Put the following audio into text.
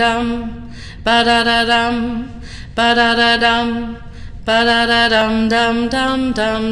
dum, ba da da dum, ba da da dum, ba da da dum dum dum dum.